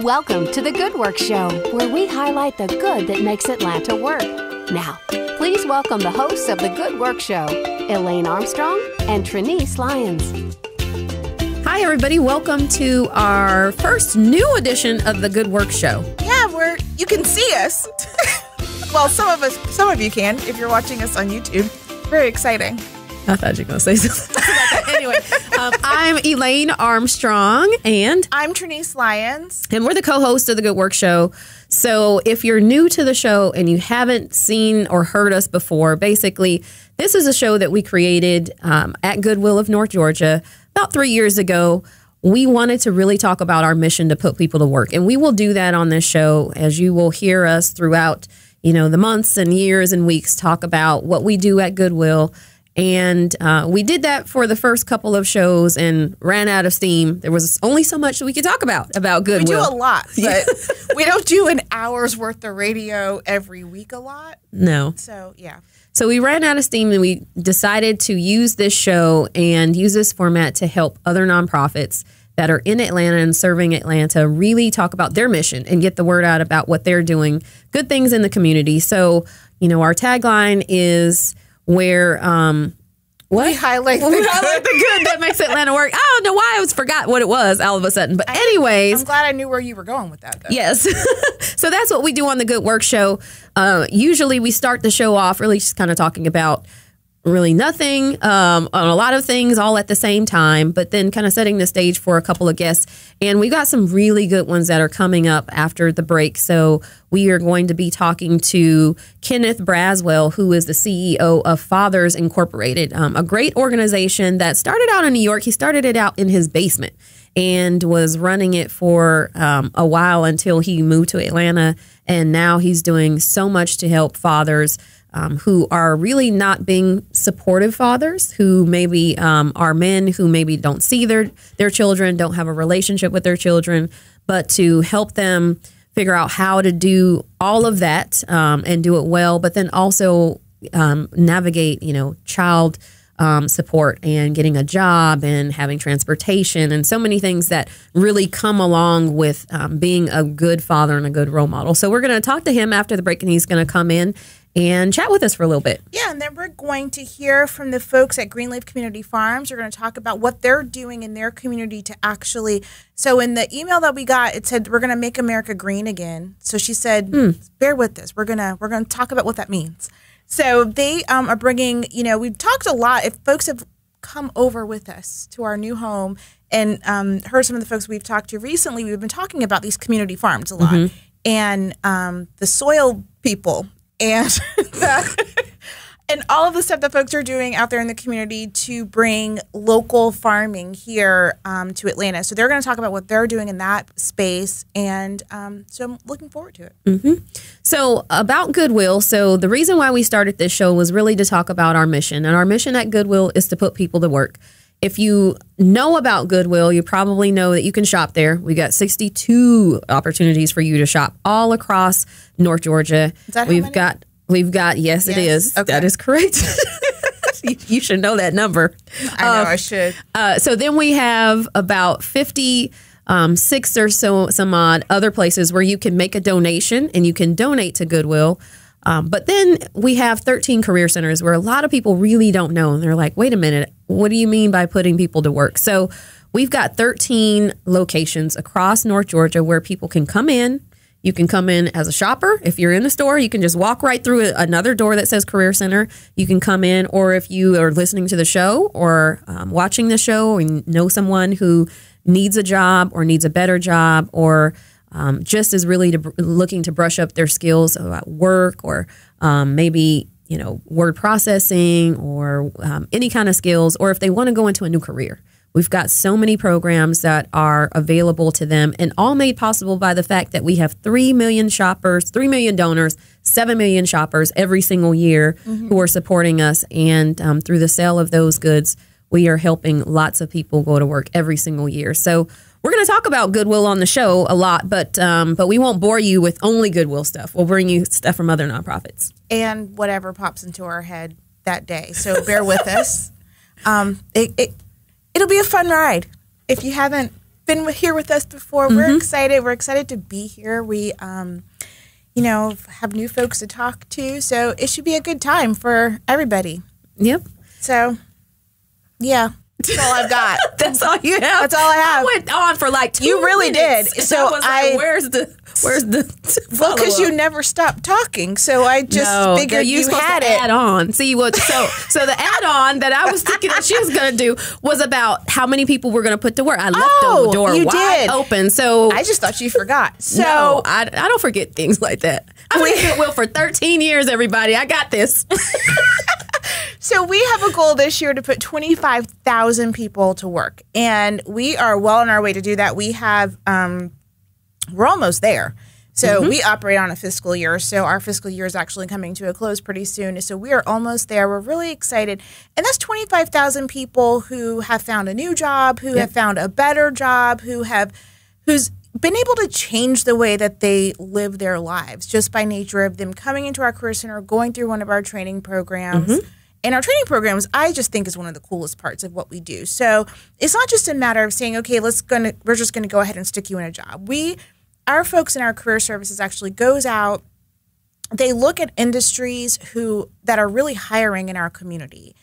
Welcome to the Good Work Show, where we highlight the good that makes Atlanta work. Now, please welcome the hosts of the Good Work Show, Elaine Armstrong and Trinice Lyons. Hi, everybody. Welcome to our first new edition of the Good Work Show. Yeah, where you can see us. well, some of us, some of you can if you're watching us on YouTube. Very exciting. I thought you were going to say something about that. Anyway, um, I'm Elaine Armstrong, and I'm Trinice Lyons. and we're the co-hosts of the Good Work Show. So if you're new to the show and you haven't seen or heard us before, basically, this is a show that we created um, at Goodwill of North Georgia about three years ago. We wanted to really talk about our mission to put people to work, and we will do that on this show, as you will hear us throughout, you know, the months and years and weeks talk about what we do at Goodwill. And uh, we did that for the first couple of shows and ran out of steam. There was only so much that we could talk about about good. We do a lot, but we don't do an hour's worth of radio every week a lot. No. So, yeah. So we ran out of steam and we decided to use this show and use this format to help other nonprofits that are in Atlanta and serving Atlanta really talk about their mission and get the word out about what they're doing, good things in the community. So, you know, our tagline is where um what? We highlight the We highlight the good that makes Atlanta work. I don't know why I was forgot what it was all of a sudden. But anyways, I'm glad I knew where you were going with that, though. Yes. so that's what we do on the Good Work Show. Uh, usually we start the show off really just kind of talking about really nothing um, on a lot of things all at the same time, but then kind of setting the stage for a couple of guests. And we've got some really good ones that are coming up after the break. So we are going to be talking to Kenneth Braswell, who is the CEO of Fathers Incorporated, um, a great organization that started out in New York. He started it out in his basement and was running it for um, a while until he moved to Atlanta. And now he's doing so much to help fathers um, who are really not being supportive fathers, who maybe um, are men who maybe don't see their their children, don't have a relationship with their children, but to help them figure out how to do all of that um, and do it well, but then also um, navigate, you know, child um, support and getting a job and having transportation and so many things that really come along with um, being a good father and a good role model. So we're going to talk to him after the break, and he's going to come in and chat with us for a little bit. Yeah, and then we're going to hear from the folks at Green Leaf Community Farms. We're going to talk about what they're doing in their community to actually. So, in the email that we got, it said we're going to make America green again. So she said, "Bear with us. We're gonna we're gonna talk about what that means." So they um, are bringing. You know, we've talked a lot. If folks have come over with us to our new home and um, heard some of the folks we've talked to recently, we've been talking about these community farms a lot and um, the soil people and the, and all of the stuff that folks are doing out there in the community to bring local farming here um, to Atlanta. So they're going to talk about what they're doing in that space, and um, so I'm looking forward to it. So, about Goodwill. So, the reason why we started this show was really to talk about our mission. And our mission at Goodwill is to put people to work. If you know about Goodwill, you probably know that you can shop there. We got 62 opportunities for you to shop all across North Georgia. we've got we've got yes, it Yes? is. Okay. That is correct. you, should know that number. I know I should. Uh, so then we have about 50, um, six or so, some odd other places where you can make a donation and you can donate to Goodwill. Um, but then we have 13 career centers where a lot of people really don't know. And they're like, wait a minute, what do you mean by putting people to work? So we've got 13 locations across North Georgia where people can come in. You can come in as a shopper. If you're in the store, you can just walk right through another door that says Career Center. You can come in, or if you are listening to the show or um, watching the show and know someone who needs a job or needs a better job or um, just is really to, looking to brush up their skills about work or um, maybe you know word processing or um, any kind of skills, or if they want to go into a new career. We've got so many programs that are available to them and all made possible by the fact that we have 3 million shoppers, 3 million donors, 7 million shoppers every single year who are supporting us. And um, through the sale of those goods, we are helping lots of people go to work every single year. So we're going to talk about Goodwill on the show a lot, but um, but we won't bore you with only Goodwill stuff. We'll bring you stuff from other nonprofits. and whatever pops into our head that day. So bear with us. Um, it, it it'll be a fun ride. If you haven't been here with us before. Mm-hmm. We're excited. We're excited to be here. We, um, you know, have new folks to talk to, so it should be a good time for everybody. Yep. So, yeah, that's all I've got. That's all you have. That's all I have. I went on for like two You really minutes. did. So I was like, I- where's the where's the well, because you never stopped talking, so I just no, figured you had to it. add on. See what? So, so the add on that I was thinking that she was going to do was about how many people we're going to put to work. I left Oh, the door you wide did. open. So I just thought you forgot. So no, I, I don't forget things like that. I've been at Goodwill for 13 years. Everybody, I got this. So we have a goal this year to put 25,000 people to work, and we are well on our way to do that. We have, um, we're almost there. So we operate on a fiscal year. So our fiscal year is actually coming to a close pretty soon. So we are almost there. We're really excited, and that's 25,000 people who have found a new job, who have found a better job, who have, who's been able to change the way that they live their lives just by nature of them coming into our career center, going through one of our training programs. And our training programs, I just think is one of the coolest parts of what we do. So it's not just a matter of saying, okay, let's gonna we're just gonna go ahead and stick you in a job. We our folks in our career services actually goes out they look at industries who that are really hiring in our community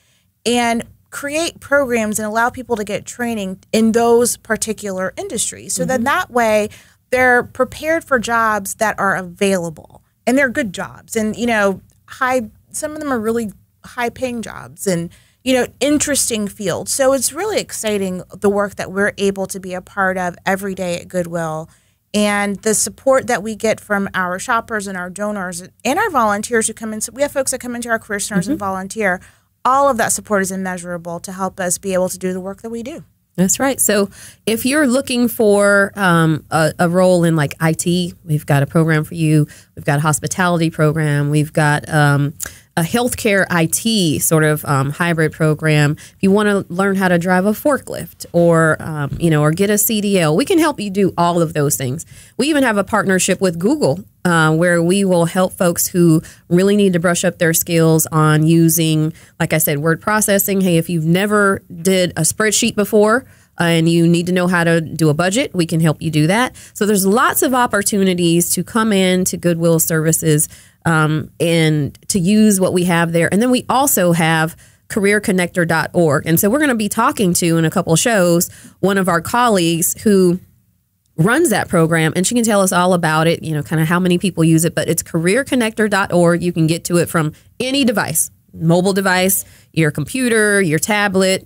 and create programs and allow people to get training in those particular industries so then mm-hmm. that way they're prepared for jobs that are available and they're good jobs and you know high some of them are really high paying jobs and you know interesting fields so it's really exciting the work that we're able to be a part of every day at goodwill and the support that we get from our shoppers and our donors and our volunteers who come in. So we have folks that come into our career centers and volunteer. All of that support is immeasurable to help us be able to do the work that we do. That's right. So if you're looking for um, a, a role in like IT, we've got a program for you. We've got a hospitality program. We've got um, a healthcare IT sort of um, hybrid program. If you want to learn how to drive a forklift or um, you know or get a CDL, we can help you do all of those things. We even have a partnership with Google uh, where we will help folks who really need to brush up their skills on using, like I said, word processing. Hey, if you've never did a spreadsheet before and you need to know how to do a budget, we can help you do that. So there's lots of opportunities to come in to Goodwill Services um, and to use what we have there. And then we also have careerconnector.org. And so we're going to be talking to in a couple shows one of our colleagues who runs that program and she can tell us all about it, you know, kind of how many people use it, but it's careerconnector.org. You can get to it from any device, mobile device, your computer, your tablet.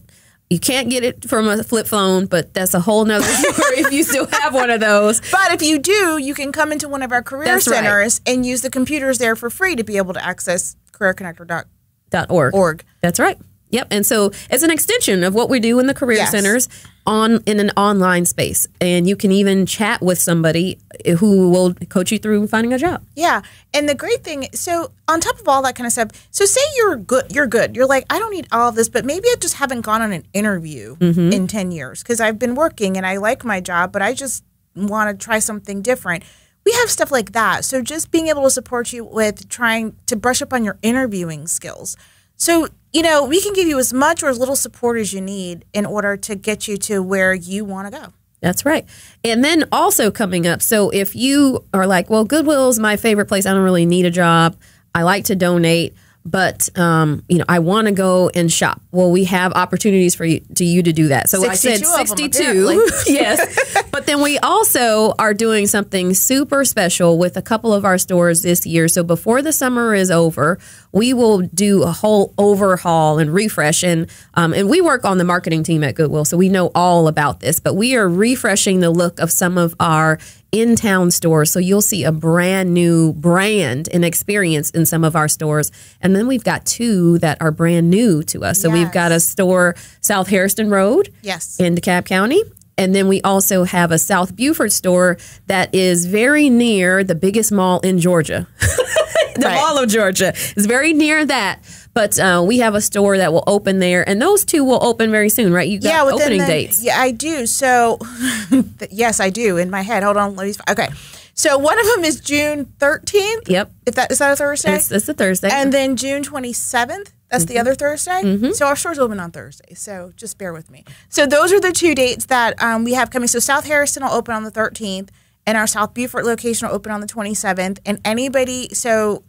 You can't get it from a flip phone, but that's a whole nother story if you still have one of those. But if you do, you can come into one of our career That's right. centers and use the computers there for free to be able to access careerconnector.org. Dot org. That's right. Yep. And so it's an extension of what we do in the career Yes. centers on in an online space. And you can even chat with somebody who will coach you through finding a job. Yeah, and the great thing, so on top of all that kind of stuff, so say you're good, you're good. You're like, I don't need all of this, but maybe I just haven't gone on an interview mm-hmm. in ten years because I've been working and I like my job, but I just want to try something different. We have stuff like that. So just being able to support you with trying to brush up on your interviewing skills. So you know, we can give you as much or as little support as you need in order to get you to where you want to go. That's right. And then also coming up, so if you are like, well, Goodwill is my favorite place, I don't really need a job, I like to donate, but um, you know, I want to go and shop. Well, we have opportunities for you to you to do that. So I said 62 of them, yes. But then we also are doing something super special with a couple of our stores this year. So before the summer is over, we will do a whole overhaul and refresh. And um, and we work on the marketing team at Goodwill, so we know all about this. But we are refreshing the look of some of our in town stores. So you'll see a brand new brand and experience in some of our stores. And then we've got two that are brand new to us. So we've got a store South Hairston Road Yes. in DeKalb County. And then we also have a South Buford store that is very near the biggest mall in Georgia. the Right. Mall of Georgia is very near that. But uh, we have a store that will open there, and those two will open very soon, right? You got yeah, opening the- dates. Yeah, I do. So, yes, I do in my head. Hold on, let me. Okay, so one of them is June thirteenth. Yep. If that is that a Thursday, It's, it's a Thursday. and then June twenty seventh That's the other Thursday. So our store's open on Thursday. So just bear with me. So those are the two dates that um, we have coming. So South Hairston will open on the 13th, and our South Buford location will open on the 27th. And anybody, so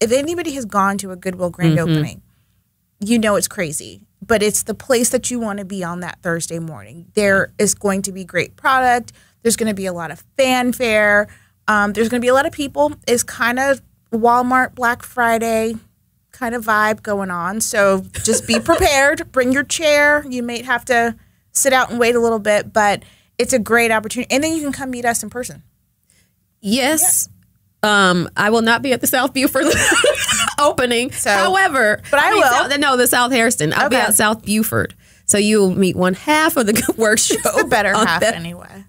if anybody has gone to a Goodwill grand opening, you know it's crazy, but it's the place that you want to be on that Thursday morning. There is going to be great product. There's going to be a lot of fanfare. Um, there's going to be a lot of people. It's kind of Walmart Black Friday kind of vibe going on. So just be prepared. Bring your chair. You may have to sit out and wait a little bit, but it's a great opportunity. And then you can come meet us in person. Yes. Um, I will not be at the South Buford opening. So- However, But I mean, will. South- no, the South Hairston. I'll be at South Buford. So you'll meet one half of the good work show. The better half, that- anyway.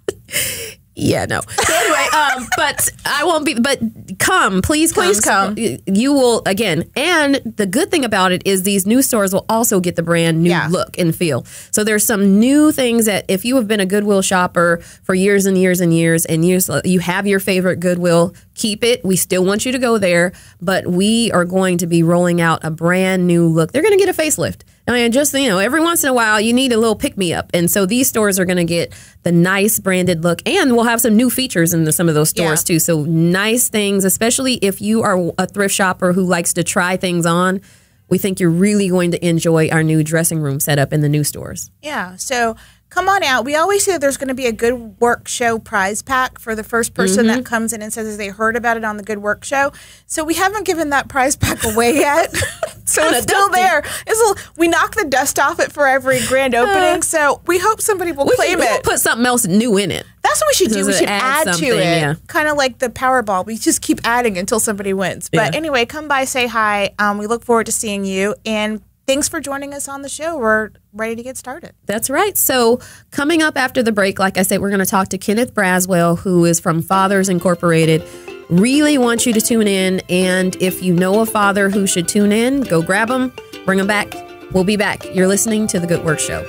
Yeah, no. So anyway, um, but I won't be. But come, please come. Please come. You will again. And the good thing about it is these new stores will also get the brand new Yeah. look and feel. So there's some new things that if you have been a Goodwill shopper for years and years and years and years, you have your favorite Goodwill. Keep it. We still want you to go there, but we are going to be rolling out a brand new look. They're going to get a facelift. I mean, just you know, every once in a while, you need a little pick me up, and so these stores are going to get the nice branded look, and we'll have some new features in the, some of those stores Yeah. too. So nice things, especially if you are a thrift shopper who likes to try things on. We think you're really going to enjoy our new dressing room setup in the new stores. Yeah. So come on out. We always say there's going to be a good work show prize pack for the first person Mm-hmm. that comes in and says they heard about it on the good work show. So we haven't given that prize pack away yet. so it's still dusty. there. It's a, we knock the dust off it for every grand opening. so we hope somebody will We claim we'll it. put something else new in it. That's what we should do. We should add add, to it. Yeah. Kind of like the Powerball. We just keep adding until somebody wins. But Yeah. anyway, come by, say hi. Um, we look forward to seeing you. And thanks for joining us on the show. We're ready to get started. That's right. So, coming up after the break, like I said, we're going to talk to Kenneth Braswell, who is from Fathers Incorporated. Really want you to tune in. And if you know a father who should tune in, go grab them, bring them back. We'll be back. You're listening to The Good Work Show.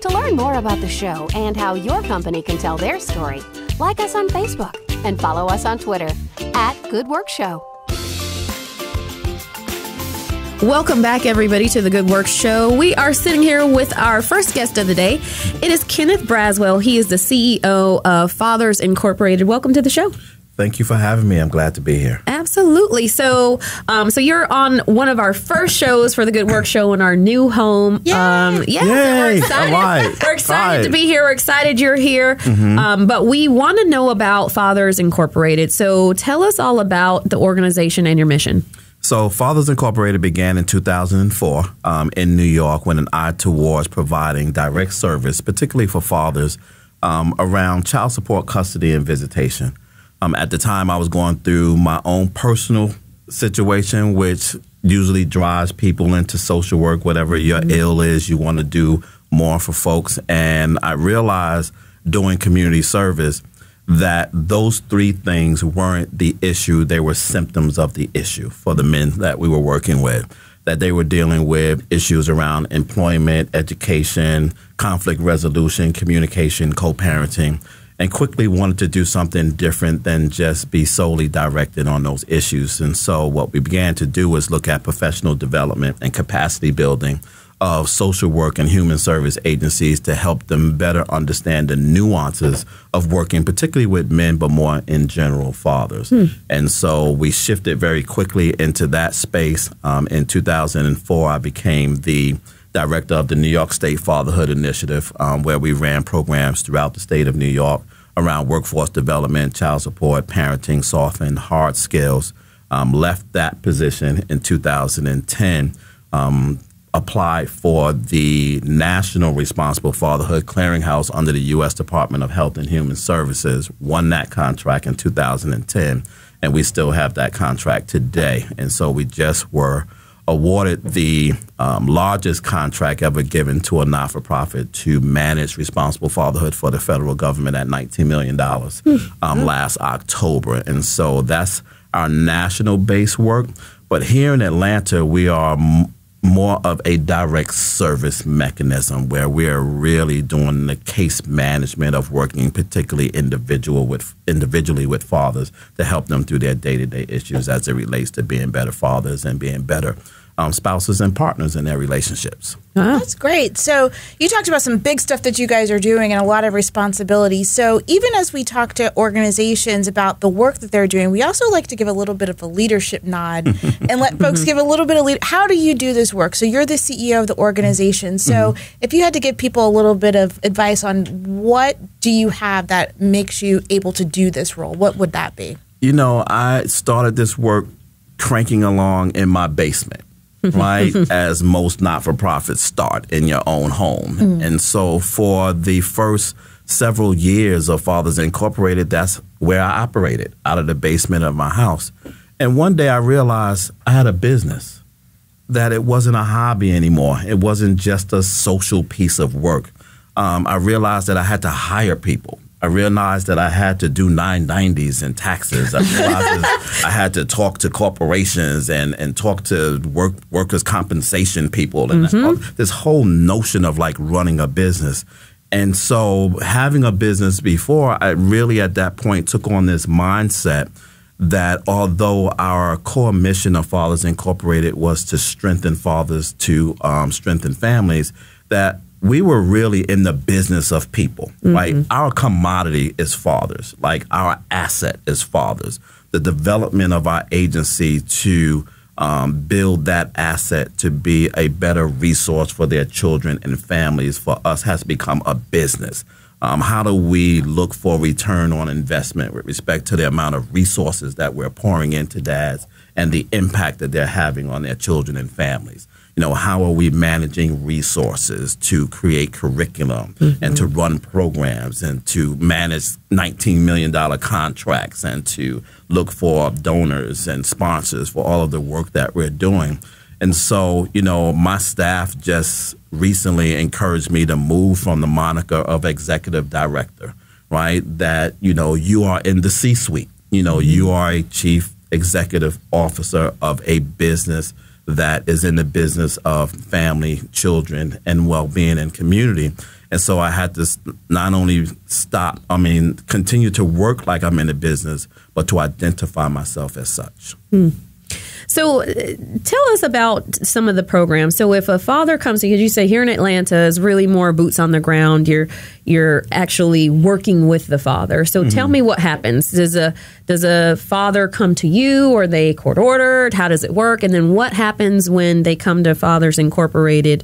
To learn more about the show and how your company can tell their story, like us on Facebook and follow us on Twitter at Good Work Show. Welcome back, everybody, to the Good Work Show. We are sitting here with our first guest of the day. It is Kenneth Braswell. He is the CEO of Fathers Incorporated. Welcome to the show. Thank you for having me. I'm glad to be here. Absolutely. So, um, so you're on one of our first shows for the Good Work Show in our new home. Um, yeah, so we're excited. All right. We're excited All to be here. We're excited you're here. Um, but we want to know about Fathers Incorporated. So, tell us all about the organization and your mission. So, Fathers Incorporated began in 2004 um, in New York with an eye towards providing direct service, particularly for fathers, um, around child support, custody, and visitation. Um, at the time, I was going through my own personal situation, which usually drives people into social work, whatever your ill is, you want to do more for folks. And I realized doing community service that those three things weren't the issue, they were symptoms of the issue for the men that we were working with. That they were dealing with issues around employment, education, conflict resolution, communication, co parenting, and quickly wanted to do something different than just be solely directed on those issues. And so, what we began to do was look at professional development and capacity building of social work and human service agencies to help them better understand the nuances of working, particularly with men, but more in general, fathers. And so we shifted very quickly into that space. Um, in 2004, I became the director of the New York State Fatherhood Initiative, um, where we ran programs throughout the state of New York around workforce development, child support, parenting, soft and hard skills. Um, left that position in 2010. Um, applied for the National Responsible Fatherhood Clearinghouse under the U.S. Department of Health and Human Services, won that contract in 2010, and we still have that contract today. And so we just were awarded the um, largest contract ever given to a not for profit to manage responsible fatherhood for the federal government at $19 million um, last October. And so that's our national base work. But here in Atlanta, we are more of a direct service mechanism where we are really doing the case management of working particularly individual with individually with fathers to help them through their day-to-day issues as it relates to being better fathers and being better um, spouses and partners in their relationships. That's great. So you talked about some big stuff that you guys are doing and a lot of responsibility. So even as we talk to organizations about the work that they're doing, we also like to give a little bit of a leadership nod and let folks give a little bit of lead. How do you do this work? So you're the CEO of the organization. So if you had to give people a little bit of advice on what do you have that makes you able to do this role, what would that be? You know, I started this work cranking along in my basement. right? As most not for profits start in your own home. And so for the first several years of Fathers Incorporated, that's where I operated out of the basement of my house. And one day I realized I had a business, that it wasn't a hobby anymore. It wasn't just a social piece of work. Um, I realized that I had to hire people. I realized that I had to do 990s and taxes. I realized I had to talk to corporations and, and talk to work, workers' compensation people and this whole notion of like running a business. And so having a business before, I really at that point took on this mindset that although our core mission of Fathers Incorporated was to strengthen fathers to um, strengthen families, that we were really in the business of people, right? Our commodity is fathers, like our asset is fathers. The development of our agency to um, build that asset to be a better resource for their children and families for us has become a business. Um, how do we look for return on investment with respect to the amount of resources that we're pouring into dads and the impact that they're having on their children and families? You know, how are we managing resources to create curriculum and to mm-hmm. run programs and to manage $19 million contracts and to look for donors and sponsors for all of the work that we're doing? And so, you know, my staff just recently encouraged me to move from the moniker of executive director, right? That, you know, you are in the C suite. You know, mm-hmm. you are a chief executive officer of a business that is in the business of family, children, and well being and community. And so I had to not only stop, I mean, continue to work like I'm in the business, but to identify myself as such. Hmm. So, uh, tell us about some of the programs. So, if a father comes to you, you say here in Atlanta is really more boots on the ground. You're you're actually working with the father. So, tell me what happens. Does a does a father come to you, or are they court ordered? How does it work? And then what happens when they come to Fathers Incorporated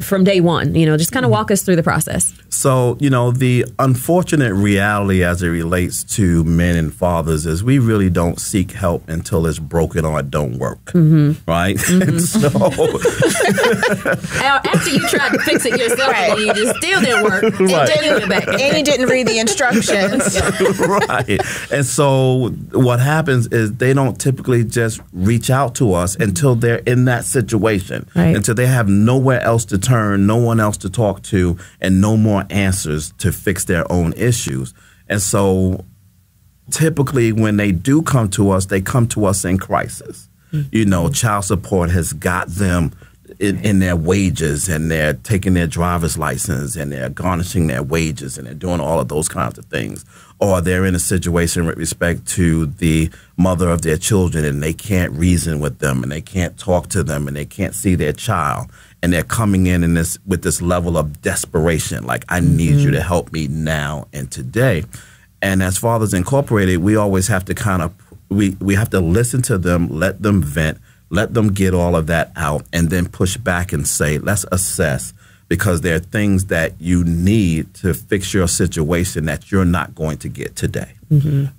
from day one? You know, just kind of walk us through the process. So, you know, the unfortunate reality as it relates to men and fathers is we really don't seek help until it's broken or it don't work. Mm-hmm. Right? And mm-hmm. so, After you tried to fix it yourself, and you just still didn't work. Right. And you went back. And you didn't read the instructions. right. And so what happens is they don't typically just reach out to us until they're in that situation, Right. until they have nowhere else to turn, no one else to talk to, and no more answers to fix their own issues. And so typically when they do come to us, they come to us in crisis. Mm-hmm. You know, child support has got them in, in their wages and they're taking their driver's license and they're garnishing their wages and they're doing all of those kinds of things. Or they're in a situation with respect to the mother of their children and they can't reason with them and they can't talk to them and they can't see their child. And they're coming in, in this with this level of desperation, like I need you to mm-hmm. help me now and today. And as Fathers Incorporated, we always have to kind of we we have to listen to them, let them vent, let them get all of that out, and then push back and say, let's assess because there are things that you need to fix your situation that you're not going to get today.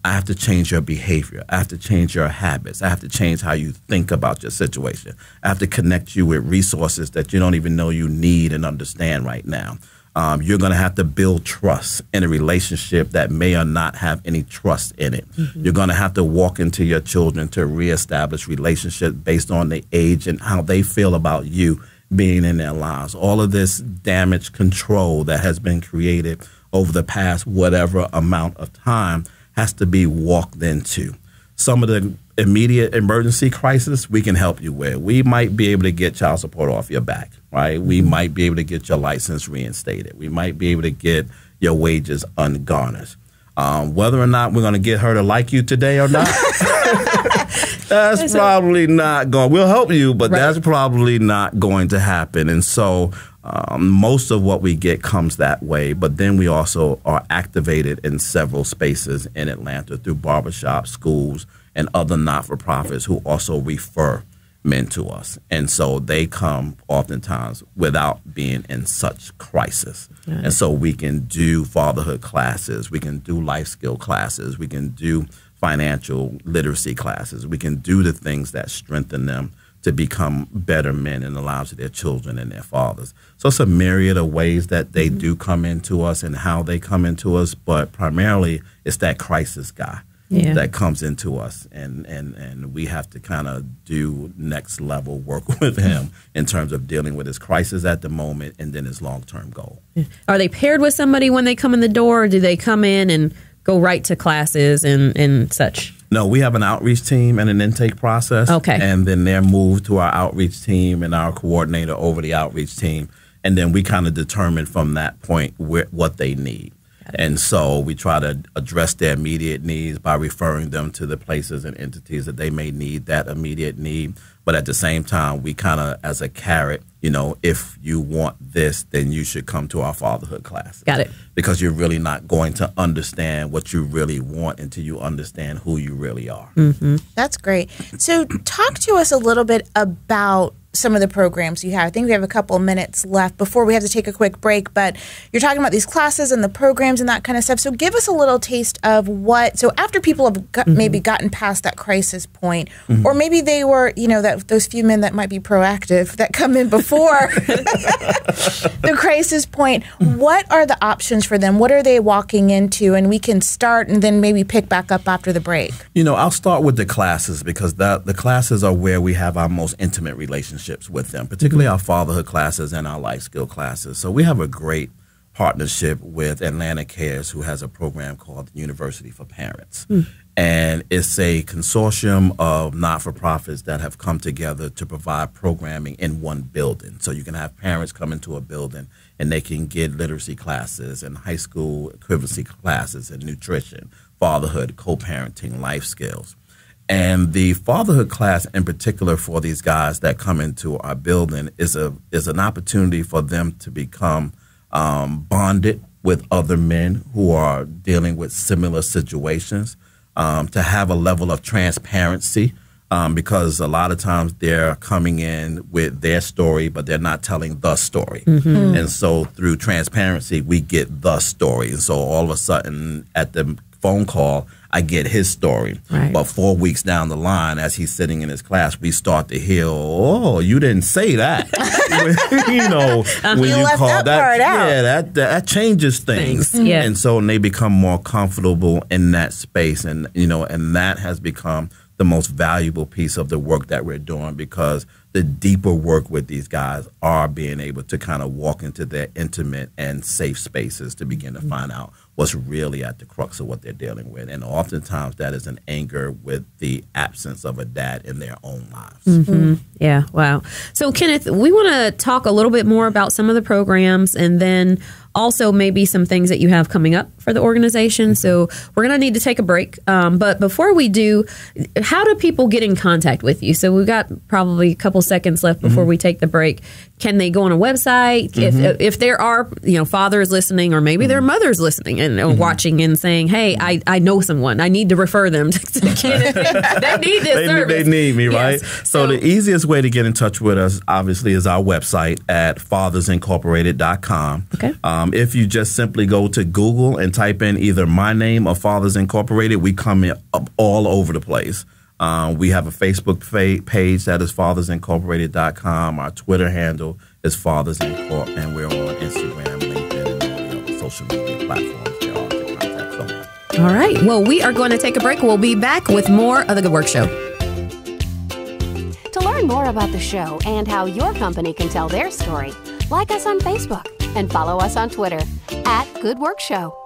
I have to change your behavior. I have to change your habits. I have to change how you think about your situation. I have to connect you with resources that you don't even know you need and understand right now. Um, you're going to have to build trust in a relationship that may or not have any trust in it. You're going to have to walk into your children to reestablish relationship based on the age and how they feel about you being in their lives. All of this damage control that has been created over the past whatever amount of time has to be walked into. Some of the immediate emergency crisis we can help you with. We might be able to get child support off your back, right? We might be able to get your license reinstated. We might be able to get your wages ungarnished. Um, whether or not we're going to get her to like you today or not, That's probably not going. We'll help you, but Right. that's probably not going to happen. And so, um, most of what we get comes that way. But then we also are activated in several spaces in Atlanta through barbershops, schools, and other not-for-profits who also refer men to us. And so they come oftentimes without being in such crisis. And so we can do fatherhood classes, we can do life skill classes, we can do financial literacy classes, we can do the things that strengthen them to become better men in the lives of their children and their fathers. So it's a myriad of ways that they mm-hmm. do come into us and how they come into us, but primarily it's that crisis guy Yeah. that comes into us and and and we have to kind of do next level work with him in terms of dealing with his crisis at the moment and then his long-term goal Are they paired with somebody when they come in the door, or do they come in and go right to classes and, and such? no we have an outreach team and an intake process Okay. and then they're moved to our outreach team and our coordinator over the outreach team and then we kind of determine from that point where, what they need and so we try to address their immediate needs by referring them to the places and entities that they may need that immediate need. But at the same time, we kind of, as a carrot, you know, if you want this, then you should come to our fatherhood class. Got it. Because you're really not going to understand what you really want until you understand who you really are. Mm-hmm. That's great. So, talk to us a little bit about some of the programs you have. I think we have a couple of minutes left before we have to take a quick break, but you're talking about these classes and the programs and that kind of stuff. So, give us a little taste of what. So, after people have got, mm-hmm. maybe gotten past that crisis point, mm-hmm. or maybe they were, you know, that those few men that might be proactive that come in before the crisis point, what are the options for them? What are they walking into? And we can start and then maybe pick back up after the break. You know, I'll start with the classes because the, the classes are where we have our most intimate relationships with them, particularly our fatherhood classes and our life skill classes. So we have a great partnership with Atlanta Cares, who has a program called University for Parents. Hmm. And it's a consortium of not for profits that have come together to provide programming in one building. So you can have parents come into a building and they can get literacy classes and high school equivalency classes and nutrition, fatherhood, co parenting, life skills. And the fatherhood class, in particular, for these guys that come into our building, is a is an opportunity for them to become um, bonded with other men who are dealing with similar situations, um, to have a level of transparency. Um, because a lot of times they're coming in with their story, but they're not telling the story. And so through transparency, we get the story. And so all of a sudden, at the phone call, I get his story. Right. But four weeks down the line, as he's sitting in his class, we start to hear, "Oh, you didn't say that." you know, uh-huh. when You call that that, yeah, that, that changes things. Things, yeah. And so they become more comfortable in that space, and you know, and that has become the most valuable piece of the work that we're doing because the deeper work with these guys are being able to kind of walk into their intimate and safe spaces to begin to find out what's really at the crux of what they're dealing with. And oftentimes that is an anger with the absence of a dad in their own lives. Mm-hmm. Yeah, wow. So, Kenneth, we want to talk a little bit more about some of the programs and then also maybe some things that you have coming up for the organization. So, we're going to need to take a break. Um, but before we do, how do people get in contact with you? So, we've got probably a couple seconds left before we take the break. Can they go on a website? If, if there are, you know, fathers listening or maybe their mothers listening and or watching and saying, hey, I, I know someone, I need to refer them to, they need this they, service. they need me, Yes. right? So, the easiest way to get in touch with us, obviously, is our website at fathersincorporated.com. Okay. Um, if you just simply go to Google and type in either my name or Fathers Incorporated, we come in up all over the place. Um, we have a Facebook fa- page that is fathersincorporated.com. Our Twitter handle is Fathers Incorp, and we're on Instagram, LinkedIn, and all the other social media platforms there are to contact someone. All right. Well, we are going to take a break. We'll be back with more of the Good Work Show. To learn more about the show and how your company can tell their story, like us on Facebook and follow us on Twitter at Good Work Show.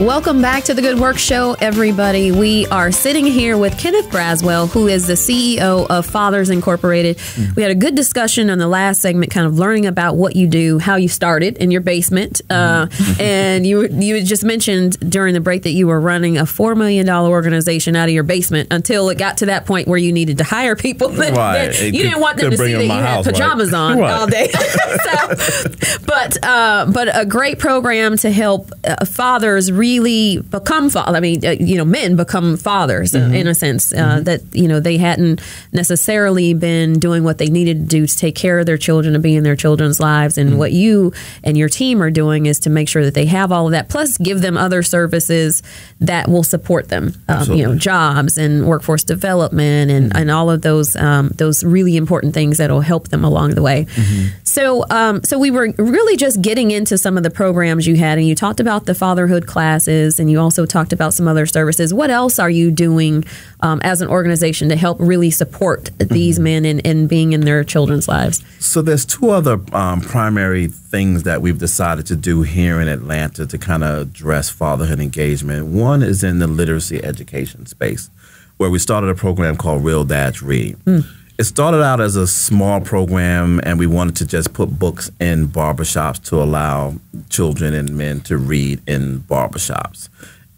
Welcome back to the Good Work Show, everybody. We are sitting here with Kenneth Braswell, who is the CEO of Fathers Incorporated. Mm. We had a good discussion on the last segment, kind of learning about what you do, how you started in your basement, uh, mm. and you you just mentioned during the break that you were running a four million dollar organization out of your basement until it got to that point where you needed to hire people. right. you didn't want them to see that you had pajamas right. on right. all day. so, but uh, but a great program to help uh, fathers. Re- really become father. I mean, uh, you know, men become fathers uh, mm-hmm. in a sense uh, mm-hmm. that you know they hadn't necessarily been doing what they needed to do to take care of their children and be in their children's lives. And mm-hmm. what you and your team are doing is to make sure that they have all of that, plus give them other services that will support them. Um, you know, jobs and workforce development and, mm-hmm. and all of those um, those really important things that will help them along the way. Mm-hmm. So, um, so we were really just getting into some of the programs you had, and you talked about the fatherhood class classes, and you also talked about some other services. What else are you doing um, as an organization to help really support these mm-hmm. men in, in being in their children's lives? So there's two other um, primary things that we've decided to do here in Atlanta to kind of address fatherhood engagement. One is in the literacy education space, where we started a program called Real Dads Read. Mm. It started out as a small program, and we wanted to just put books in barbershops to allow children and men to read in barbershops.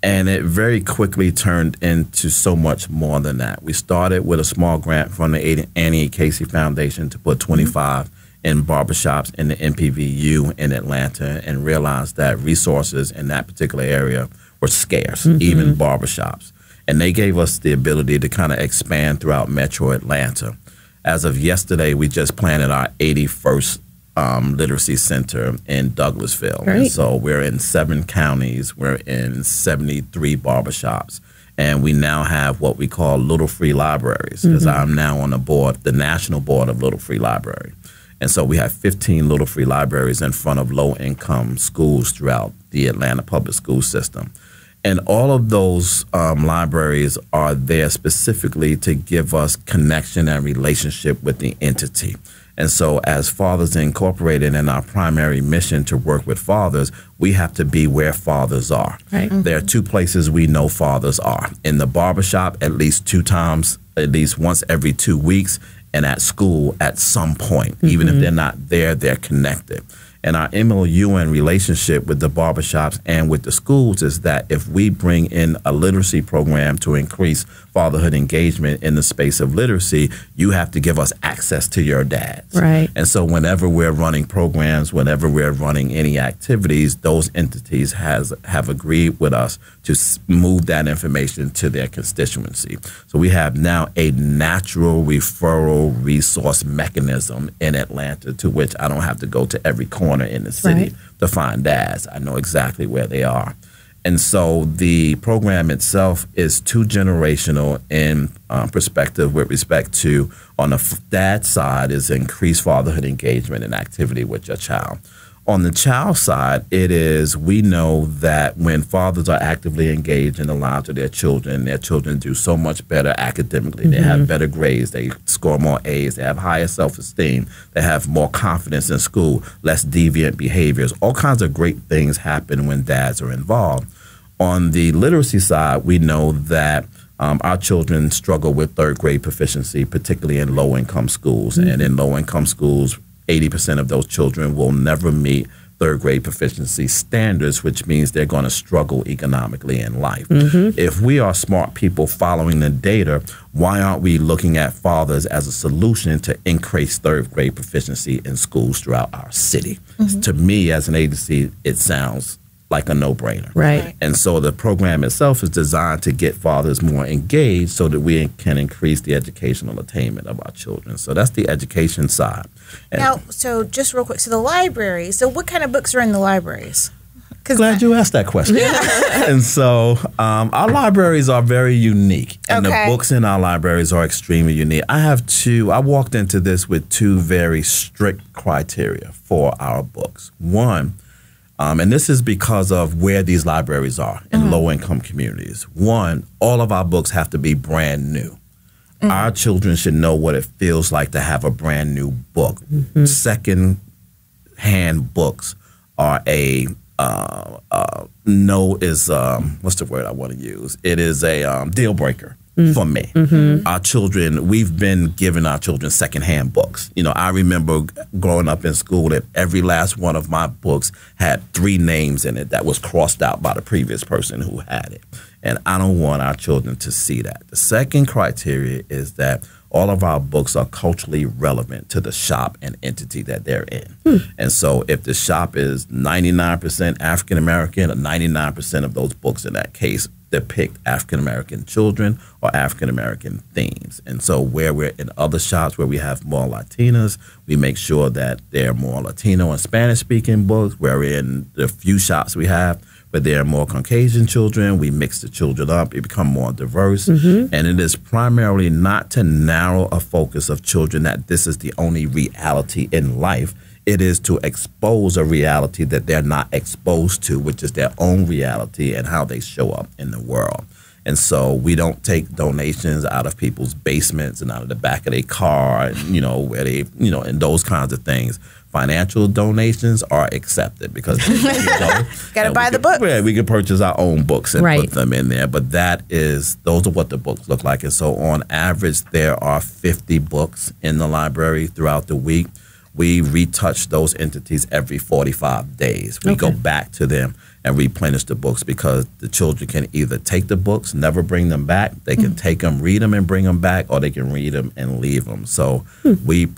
And it very quickly turned into so much more than that. We started with a small grant from the Annie Casey Foundation to put 25 mm-hmm. in barbershops in the NPVU in Atlanta and realized that resources in that particular area were scarce, mm-hmm. even barbershops. And they gave us the ability to kind of expand throughout metro Atlanta as of yesterday, we just planted our 81st um, literacy center in Douglasville. And so we're in seven counties, we're in 73 barbershops. And we now have what we call Little Free Libraries, because mm-hmm. I'm now on the board, the national board of Little Free Library. And so we have 15 Little Free Libraries in front of low income schools throughout the Atlanta public school system. And all of those um, libraries are there specifically to give us connection and relationship with the entity. And so, as Fathers Incorporated in our primary mission to work with fathers, we have to be where fathers are. Right. Mm-hmm. There are two places we know fathers are in the barbershop, at least two times, at least once every two weeks, and at school at some point. Mm-hmm. Even if mm-hmm. they're not there, they're connected. And our MOU and relationship with the barbershops and with the schools is that if we bring in a literacy program to increase fatherhood engagement in the space of literacy, you have to give us access to your dads. Right. And so whenever we're running programs, whenever we're running any activities, those entities has have agreed with us to move that information to their constituency. So we have now a natural referral resource mechanism in Atlanta to which I don't have to go to every corner in the city right. to find dads. I know exactly where they are. And so the program itself is two generational in um, perspective with respect to, on the dad side, is increased fatherhood engagement and activity with your child. On the child side, it is we know that when fathers are actively engaged in the lives of their children, their children do so much better academically. Mm-hmm. They have mm-hmm. better grades, they score more A's, they have higher self esteem, they have more confidence in school, less deviant behaviors. All kinds of great things happen when dads are involved. On the literacy side, we know that um, our children struggle with third grade proficiency, particularly in low income schools. Mm-hmm. And in low income schools, 80% of those children will never meet third grade proficiency standards, which means they're going to struggle economically in life. Mm-hmm. If we are smart people following the data, why aren't we looking at fathers as a solution to increase third grade proficiency in schools throughout our city? Mm-hmm. To me, as an agency, it sounds like a no brainer. Right. And so the program itself is designed to get fathers more engaged so that we can increase the educational attainment of our children. So that's the education side. And now, so just real quick, so the libraries, so what kind of books are in the libraries? Glad you asked that question. and so um, our libraries are very unique, and okay. the books in our libraries are extremely unique. I have two. I walked into this with two very strict criteria for our books. One um, and this is because of where these libraries are in mm-hmm. low income communities. One, all of our books have to be brand new. Mm-hmm. Our children should know what it feels like to have a brand new book. Mm-hmm. Second hand books are a uh, uh, no is um, what's the word I want to use? It is a um, deal breaker Mm-hmm. for me. Mm-hmm. Our children, we've been giving our children secondhand books. You know, I remember growing up in school that every last one of my books had three names in it that was crossed out by the previous person who had it. And I don't want our children to see that. The second criteria is that all of our books are culturally relevant to the shop and entity that they're in. Hmm. And so if the shop is 99% African American or 99% of those books in that case depict African American children or African American themes. And so where we're in other shops where we have more Latinas, we make sure that there are more Latino and Spanish speaking books. Where in the few shops we have where there are more Caucasian children, we mix the children up, it become more diverse. Mm-hmm. And it is primarily not to narrow a focus of children that this is the only reality in life. It is to expose a reality that they're not exposed to, which is their own reality and how they show up in the world. And so we don't take donations out of people's basements and out of the back of their car, and, you know, where they, you know, and those kinds of things. Financial donations are accepted because you Gotta buy the book. Yeah, we can purchase our own books and Right. put them in there. But that is those are what the books look like. And so on average, there are 50 books in the library throughout the week. We retouch those entities every 45 days. We go back to them and replenish the books because the children can either take the books, never bring them back. They can mm-hmm. take them, read them, and bring them back, or they can read them and leave them. So hmm. we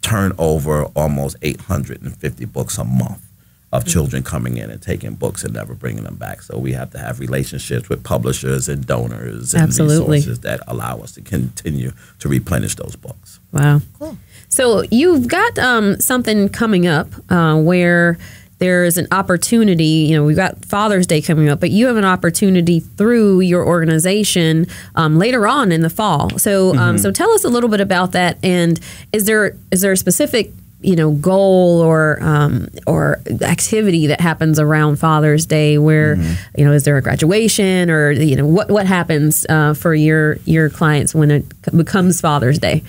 turn over almost 850 books a month of hmm. children coming in and taking books and never bringing them back. So we have to have relationships with publishers and donors and Absolutely. resources that allow us to continue to replenish those books. Wow. Cool. So you've got um, something coming up uh, where there's an opportunity. You know, we've got Father's Day coming up, but you have an opportunity through your organization um, later on in the fall. So, um, so tell us a little bit about that. And is there is there a specific you know goal or um, or activity that happens around Father's Day where you know is there a graduation or you know what what happens uh, for your your clients when it becomes Father's Day?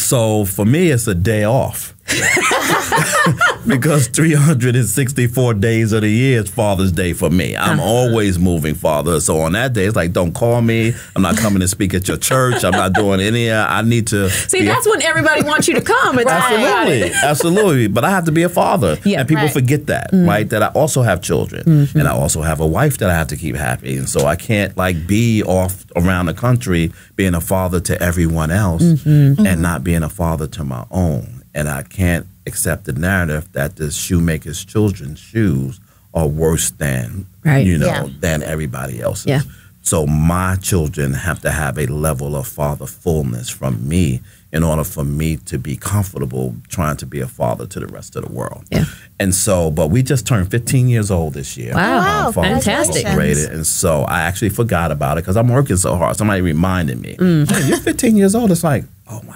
So for me, it's a day off. because 364 days of the year is Father's Day for me. I'm Uh-huh. always moving father. So on that day, it's like, don't call me. I'm not coming to speak at your church. I'm not doing any of. I need to. See, that's when everybody wants you to come. It's Absolutely, absolutely. But I have to be a father, Yeah, and people right. forget that, mm-hmm. right? That I also have children, mm-hmm. and I also have a wife that I have to keep happy, and so I can't like be off around the country being a father to everyone else mm-hmm. and not being a father to my own. And I can't accept the narrative that the shoemaker's children's shoes are worse than Right. you know Yeah. than everybody else's. Yeah. So my children have to have a level of father fullness from me in order for me to be comfortable trying to be a father to the rest of the world. Yeah. And so, but we just turned 15 years old this year. Wow. Wow, fantastic. Incorporated. And so I actually forgot about it because I'm working so hard. Somebody reminded me, Mm. "Man, you're 15 years old. It's like, oh, wow.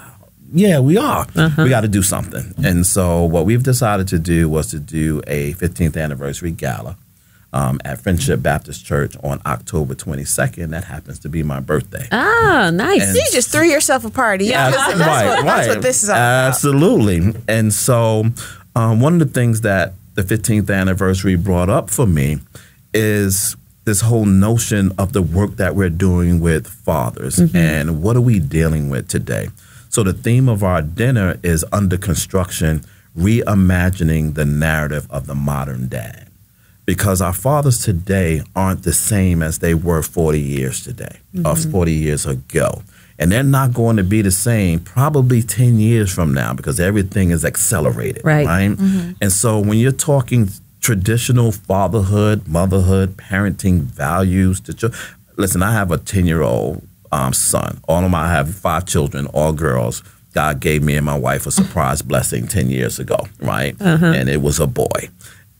Yeah, we are. Uh-huh. We got to do something. And so, what we've decided to do was to do a 15th anniversary gala um, at Friendship Baptist Church on October 22nd. That happens to be my birthday. Ah, nice. And- You just threw yourself a party. Yeah, that's, that's, what, that's what this is all about. Absolutely. And so, um, one of the things that the 15th anniversary brought up for me is this whole notion of the work that we're doing with fathers Mm-hmm. and what are we dealing with today. So, the theme of our dinner is under construction, reimagining the narrative of the modern dad because our fathers today aren't the same as they were 40 years today or mm-hmm. 40 years ago. And they're not going to be the same probably 10 years from now because everything is accelerated. Right. Mm-hmm. And so when you're talking traditional fatherhood, motherhood, parenting values, to chil- listen, I have a 10 year old um, son. All of my, I have five children, all girls. God gave me and my wife a surprise blessing 10 years ago, right? And it was a boy.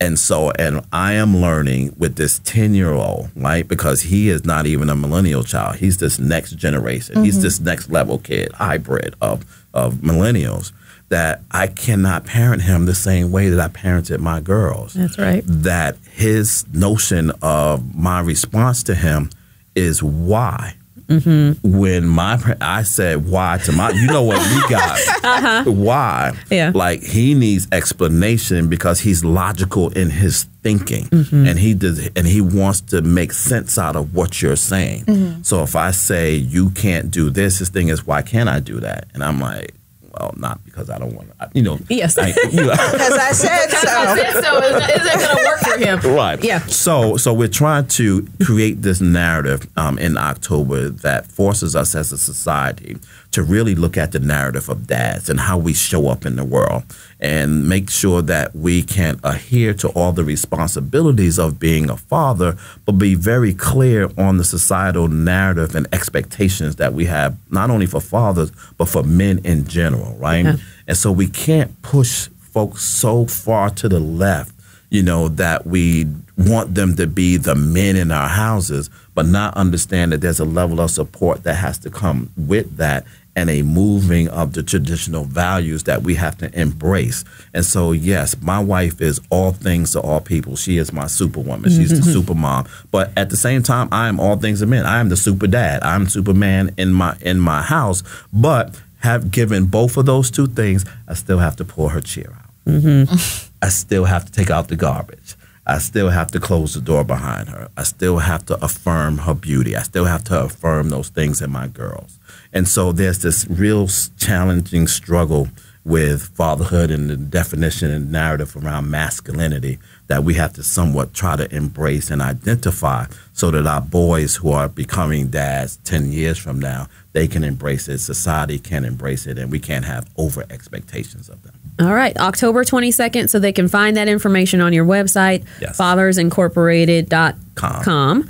And so, and I am learning with this 10 year old, right? Because he is not even a millennial child. He's this next generation. He's this next level kid, hybrid of, of millennials, that I cannot parent him the same way that I parented my girls. That's right. That his notion of my response to him is why. Mm-hmm. when my I said why to my, you know what we got? Uh-huh. Why? Yeah. Like he needs explanation because he's logical in his thinking, mm-hmm. and he does, and he wants to make sense out of what you're saying. Mm-hmm. So if I say you can't do this, his thing is why can't I do that? And I'm like. Well, not because I don't want to, you know. Yes. I, you know, Because I said so. so is, is it going to work for him? Right. Yeah. So so we're trying to create this narrative um, in October that forces us as a society to really look at the narrative of dads and how we show up in the world and make sure that we can adhere to all the responsibilities of being a father, but be very clear on the societal narrative and expectations that we have not only for fathers but for men in general, right? And so we can't push folks so far to the left you know, that we want them to be the men in our houses, but not understand that there's a level of support that has to come with that and a moving of the traditional values that we have to embrace. And so, yes, my wife is all things to all people. She is my superwoman. She's the mm-hmm. super mom. But at the same time, I am all things to men. I am the super dad. I'm Superman in my in my house. But have given both of those two things, I still have to pour her chair out. Mm-hmm. I still have to take out the garbage. I still have to close the door behind her. I still have to affirm her beauty. I still have to affirm those things in my girls. And so there's this real challenging struggle with fatherhood and the definition and narrative around masculinity that we have to somewhat try to embrace and identify so that our boys who are becoming dads 10 years from now, they can embrace it, society can embrace it, and we can't have over expectations of them. All right, October 22nd, so they can find that information on your website, Yes. fathersincorporated.com.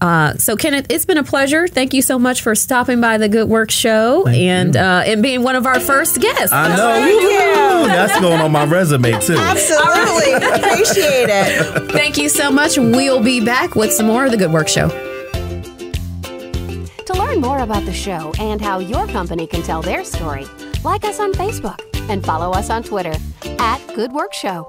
Uh, so, Kenneth, it's been a pleasure. Thank you so much for stopping by the Good Works Show and uh, and being one of our first guests. I know. Woo! That's going on my resume too. Absolutely. Appreciate it. Thank you so much. We'll be back with some more of the Good Works Show. To learn more about the show and how your company can tell their story, like us on Facebook and follow us on Twitter at Good Works Show.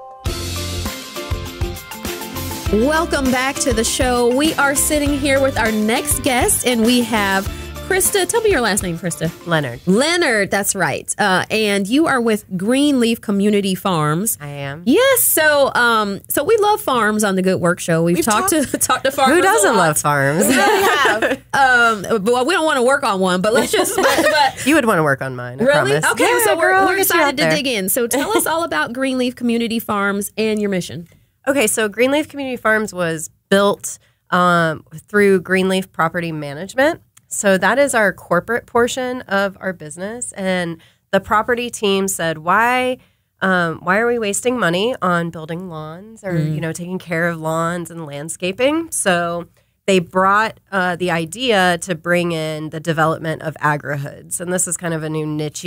Welcome back to the show. We are sitting here with our next guest, and we have Krista. Tell me your last name, Krista. Leonard. Leonard, that's right. Uh, and you are with Greenleaf Community Farms. I am. Yes, so um, so we love farms on the Good Works Show. We've, We've talked to talked to farmers. Who doesn't love farms? Um, but we don't want to work on one. But let's just. But, but- you would want to work on mine. I really? promise. Okay, Yeah, so we're, we're excited to dig in. So tell us all about Greenleaf Community Farms and your mission. Okay, so Greenleaf Community Farms was built um, through Greenleaf Property Management. So that is our corporate portion of our business, and the property team said, "Why, um, why are we wasting money on building lawns or you know taking care of lawns and landscaping?" So they brought uh, the idea to bring in the development of agrihoods, and this is kind of a new niche,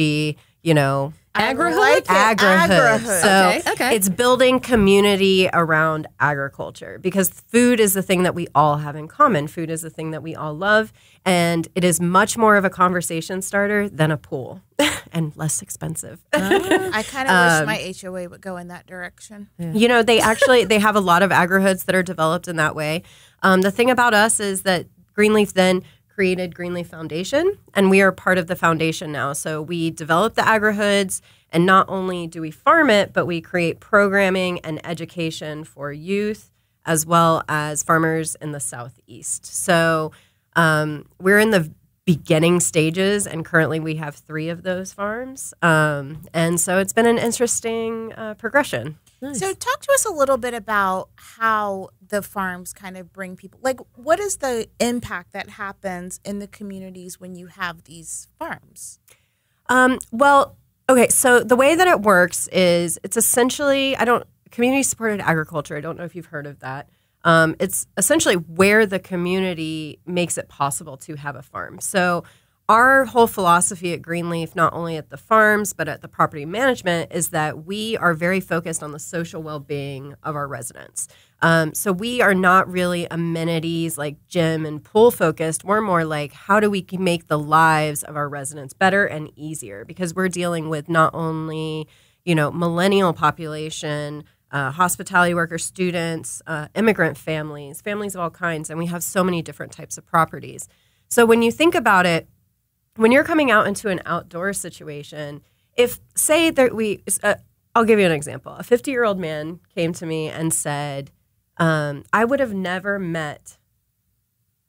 you know, Agrihood? agrihood. So Okay, okay. it's building community around agriculture because food is the thing that we all have in common. Food is the thing that we all love, and it is much more of a conversation starter than a pool, and less expensive. I kind of wish my HOA would go in that direction. You know, they actually they have a lot of agrihoods that are developed in that way. Um, the thing about us is that Greenleaf then created Greenleaf Foundation, and we are part of the foundation now. So we develop the agrihoods, and not only do we farm it, but we create programming and education for youth as well as farmers in the southeast. So um, we're in the beginning stages, and currently we have three of those farms. Um, and so it's been an interesting uh, progression. So, talk to us a little bit about how the farms kind of bring people. Like, what is the impact that happens in the communities when you have these farms? Um, well, okay. So the way that it works is it's essentially I don't community supported agriculture. I don't know if you've heard of that. Um, it's essentially where the community makes it possible to have a farm. So our whole philosophy at Greenleaf, not only at the farms but at the property management, is that we are very focused on the social well-being of our residents. Um, so we are not really amenities like gym and pool focused. We're more like how do we make the lives of our residents better and easier because we're dealing with not only you know millennial population, uh, hospitality workers, students, uh, immigrant families, families of all kinds, and we have so many different types of properties. So when you think about it, when you're coming out into an outdoor situation, if say that we, uh, I'll give you an example. A 50 year old man came to me and said, um, I would have never met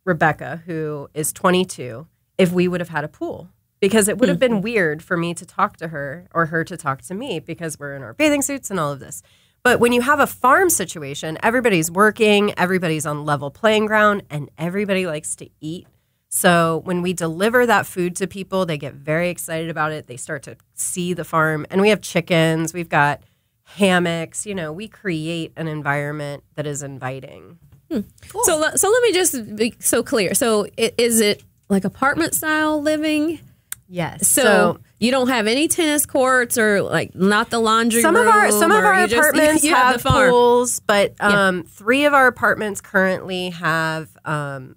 Rebecca, who is 22, if we would have had a pool. Because it would have been weird for me to talk to her or her to talk to me because we're in our bathing suits and all of this. But when you have a farm situation, everybody's working, everybody's on level playing ground, and everybody likes to eat. So when we deliver that food to people, they get very excited about it. They start to see the farm. And we have chickens, we've got hammocks. You know, we create an environment that is inviting. So, le- so let me just be so clear. So, i- is it like apartment style living? Yes. So, you don't have any tennis courts or like not the laundry some room. of our some of or our you just- apartments you have, the pools, but Yeah. um, three of our apartments currently have um,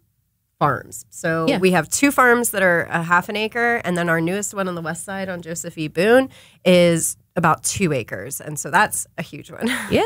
farms. So Yeah. we have two farms that are a half an acre, and then our newest one on the west side on Joseph E. Boone is about two acres, and so that's a huge one. Yeah.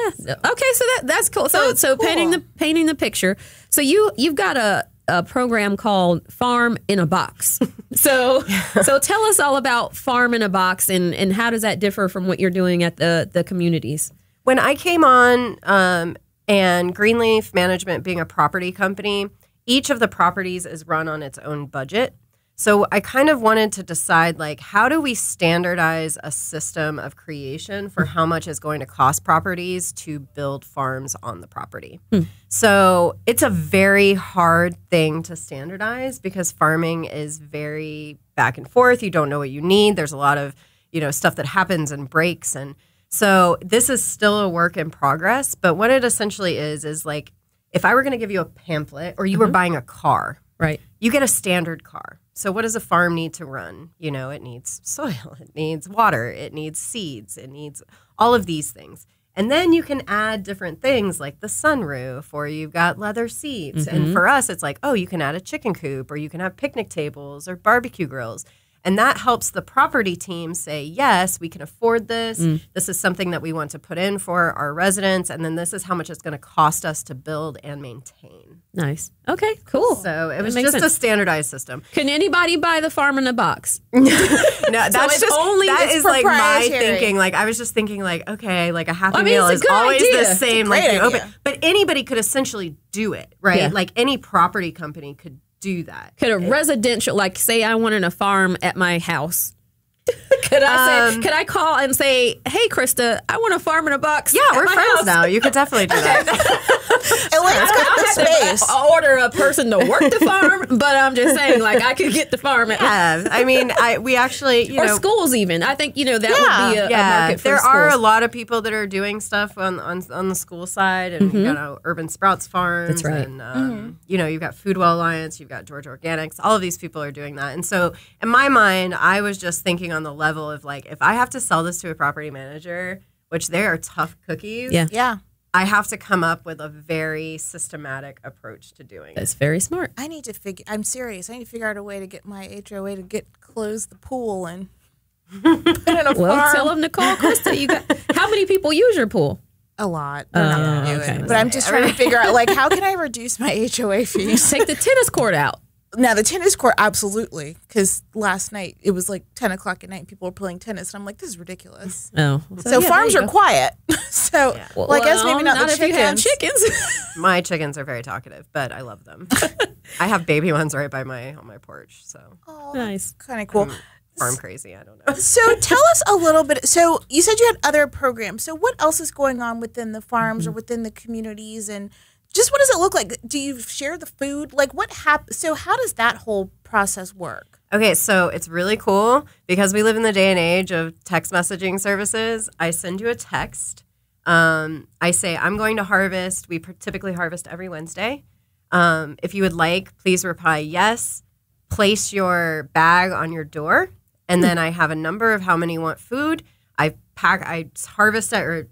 Okay. So that that's cool. So That's so cool. painting the painting the picture. So you you've got a a program called Farm in a Box. So so tell us all about Farm in a Box and and how does that differ from what you're doing at the the communities? when I came on um, and Greenleaf Management being a property company, each of the properties is run on its own budget. So I kind of wanted to decide like how do we standardize a system of creation for how much is going to cost properties to build farms on the property. Hmm. So it's a very hard thing to standardize because farming is very back and forth. You don't know what you need. There's a lot of, you know, stuff that happens and breaks and so this is still a work in progress, but what it essentially is is like if I were going to give you a pamphlet or you were mm-hmm. buying a car, Right. you get a standard car. So what does a farm need to run? You know, it needs soil, it needs water, it needs seeds, it needs all of these things. And then you can add different things like the sunroof or you've got leather seats. And mm-hmm. for us it's like, oh, you can add a chicken coop or you can have picnic tables or barbecue grills. And that helps the property team say, yes, we can afford this. Mm. This is something that we want to put in for our residents. And then this is how much it's going to cost us to build and maintain. Nice. Okay. Cool. So it That was just a standardized system. Can anybody buy the Farm in a Box? No, that's it's just only- that is like my thinking. Like I was just thinking, like okay, like a happy I mean, meal is always idea. the same. Like you open, but anybody could essentially do it, right? Yeah. Like any property company could do that. Could a residential, like, say I wanted a farm at my house? Could I say? Um, Could I call and say, "Hey, Krista, I want a farm in a box"? Yeah, at we're friends house." now. You could definitely do that. Elaine's got I'll the to space. uh, order a person to work the farm, but I'm just saying, like, I could get the farm at yeah, I mean, I we actually you or know schools even. I think you know that would be a, a market for there are a lot of people that are doing stuff on on, on the school side, and you know, Urban Sprouts Farms, That's right. and um, you know, you've got Foodwell Alliance, you've got Georgia Organics. All of these people are doing that, and so in my mind, I was just thinking on the level of like, if I have to sell this to a property manager, which they are tough cookies, Yeah. Yeah. I have to come up with a very systematic approach to doing it. That's very smart. I need to figure. I'm serious. I need to figure out a way to get my HOA to get close the pool and put in a Well, farm. tell them to call Krista. You got how many people use your pool? a lot. They're not oh, gonna do okay. it. But I'm just trying to figure out like how can I reduce my HOA fees? Take the tennis court out. Now the tennis court, absolutely, because last night it was like 10 o'clock at night. and People were playing tennis, and I'm like, this is ridiculous. Oh, So, farms are quiet. so well, I guess maybe not, the if you have chickens. chickens. My chickens are very talkative, but I love them. I have baby ones right by my on my porch, so nice. Kind of cool. farm crazy. I don't know. So tell us a little bit. So you said you had other programs. So what else is going on within the farms or mm-hmm. within the communities, and just what does it look like? Do you share the food? Like what happens? So how does that whole process work? Okay, so it's really cool because we live in the day and age of text messaging services. I send you a text. Um, I say, I'm going to harvest. We typically harvest every Wednesday. Um, if you would like, please reply yes. Place your bag on your door. And then I have a number of how many want food. I pack, I harvest it, or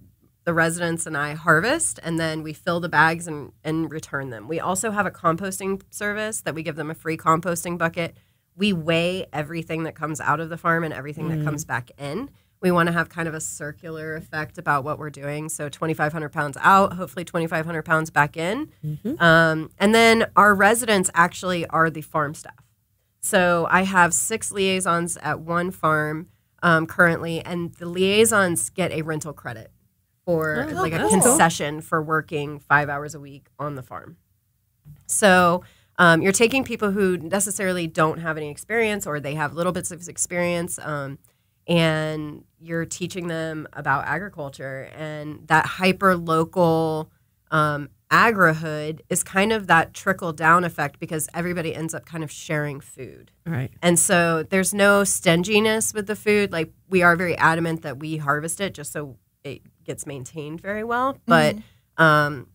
the residents and I harvest, and then we fill the bags and, and return them. We also have a composting service that we give them a free composting bucket. We weigh everything that comes out of the farm and everything that comes back in. We want to have kind of a circular effect about what we're doing. So 2,500 pounds out, hopefully 2,500 pounds back in. Um, and then our residents actually are the farm staff. So I have six liaisons at one farm um, currently, and the liaisons get a rental credit for Oh, like a cool. concession for working five hours a week on the farm. So um, you're taking people who necessarily don't have any experience or they have little bits of experience, um, and you're teaching them about agriculture and that hyper local um, agrihood is kind of that trickle down effect because everybody ends up kind of sharing food. Right. And so there's no stinginess with the food. Like we are very adamant that we harvest it just so it gets maintained very well. But um,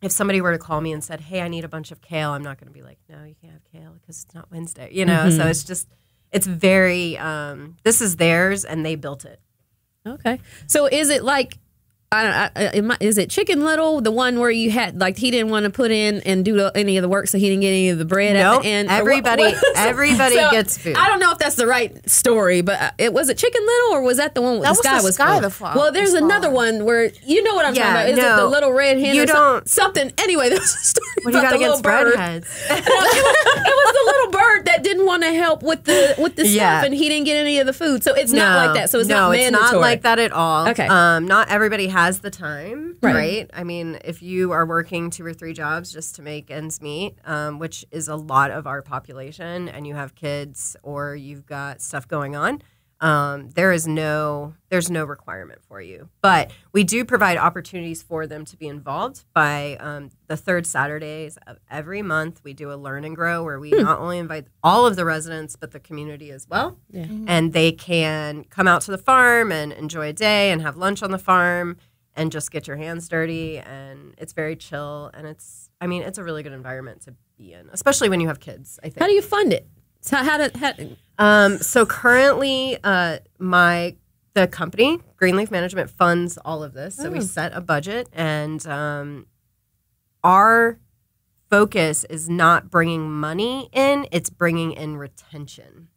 if somebody were to call me and said, "Hey, I need a bunch of kale," I'm not going to be like, "No, you can't have kale because it's not Wednesday." You know. So it's just it's very um, this is theirs and they built it. Okay. So is it like I. I, I- is it Chicken Little, the one where you had like he didn't want to put in and do the, any of the work, so he didn't get any of the bread at the end? What- Everybody- what- everybody So, gets food. I don't know if that's the right story, but uh, it was it Chicken Little or was that the one with That the was sky the was Sky the Fall- Well, there's was another one where you know what I'm Yeah, talking about. Is it no. the little red hen? You don't- something. Anyway, there's a story What do you got the against little bird. redheads? it, was, it was the little bird that didn't want to help with the with the Yeah. stuff, and he didn't get any of the food. So it's not like that. So it's no, not it's not like that at all. Okay. Um, not everybody has the time, Right. right. I mean, if you are working two or three jobs just to make ends meet, um, which is a lot of our population, and you have kids or you've got stuff going on, um, there is no there's no requirement for you. But we do provide opportunities for them to be involved by um, the third Saturdays of every month. We do a learn and grow where we not only invite all of the residents but the community as well Yeah. and they can come out to the farm and enjoy a day and have lunch on the farm and just get your hands dirty and it's very chill and it's i mean it's a really good environment to be in especially when you have kids i think How do you fund it? So how how, um, so currently uh, my the company greenleaf management funds all of this so we set a budget and um, our focus is not bringing money in it's bringing in retention.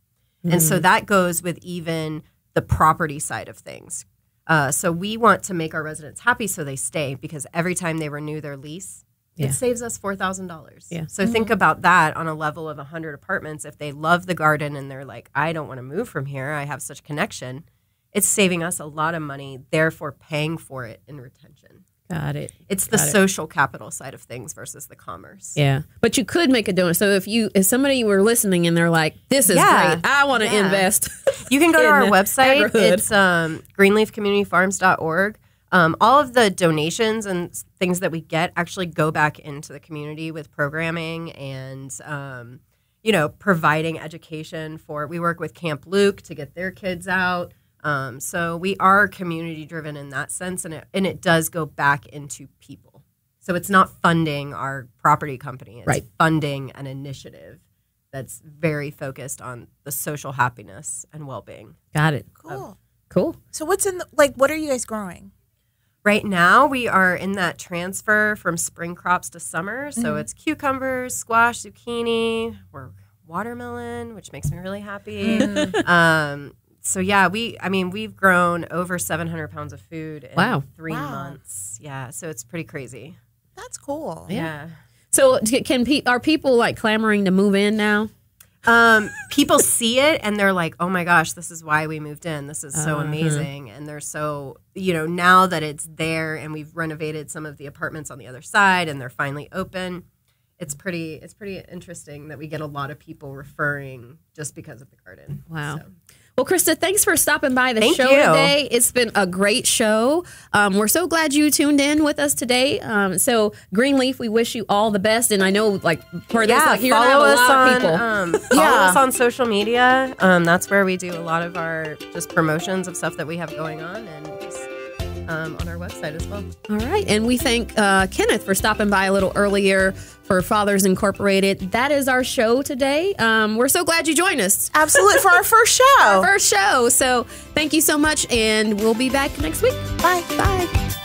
And so that goes with even the property side of things uh, so we want to make our residents happy so they stay because every time they renew their lease Yeah. it saves us $4000 Yeah. so think about that on a level of 100 apartments if they love the garden and they're like i don't want to move from here i have such connection it's saving us a lot of money therefore paying for it in retention got it? it's the Got it. social capital side of things versus the commerce Yeah, but you could make a donut. So if you if somebody were listening and they're like, "This is Yeah. great, I want to Yeah. invest," You can go to our website. It's um, greenleafcommunityfarms.org. Um, all of the donations and things that we get actually go back into the community with programming and, um, you know, providing education for. We work with Camp Luke to get their kids out. Um, so we are community driven in that sense, and it and it does go back into people. So it's not funding our property company; it's Right. funding an initiative that's very focused on the social happiness and well-being. got it. Cool. Cool. So what's in the, like? What are you guys growing? Right now, we are in that transfer from spring crops to summer. So Mm-hmm. it's cucumbers, squash, zucchini, or watermelon, which makes me really happy. Mm. um, so yeah, we I mean we've grown over 700 pounds of food in Wow. three Wow. months. Yeah, so it's pretty crazy. That's cool. Yeah. So can pe- are people like clamoring to move in now? um, people see it and they're like, "Oh my gosh, this is why we moved in. This is so Uh-huh. amazing." And they're so, you know, now that it's there and we've renovated some of the apartments on the other side and they're finally open, it's pretty it's pretty interesting that we get a lot of people referring just because of the garden. Wow. So, Well, Krista, thanks for stopping by the Thank show you. today. It's been a great show. Um, we're so glad you tuned in with us today. Um, so, Greenleaf, we wish you all the best. And I know, like, for this, yeah, like, follow us lot on um, follow Yeah. us on social media. Um, that's where we do a lot of our just promotions of stuff that we have going on and just um, on our website as well. All right. And we thank uh, Kenneth for stopping by a little earlier for Fathers Incorporated. That is our show today. Um, we're so glad you joined us. Absolutely for our first show. First show. So, thank you so much. And we'll be back next week. Bye. Bye.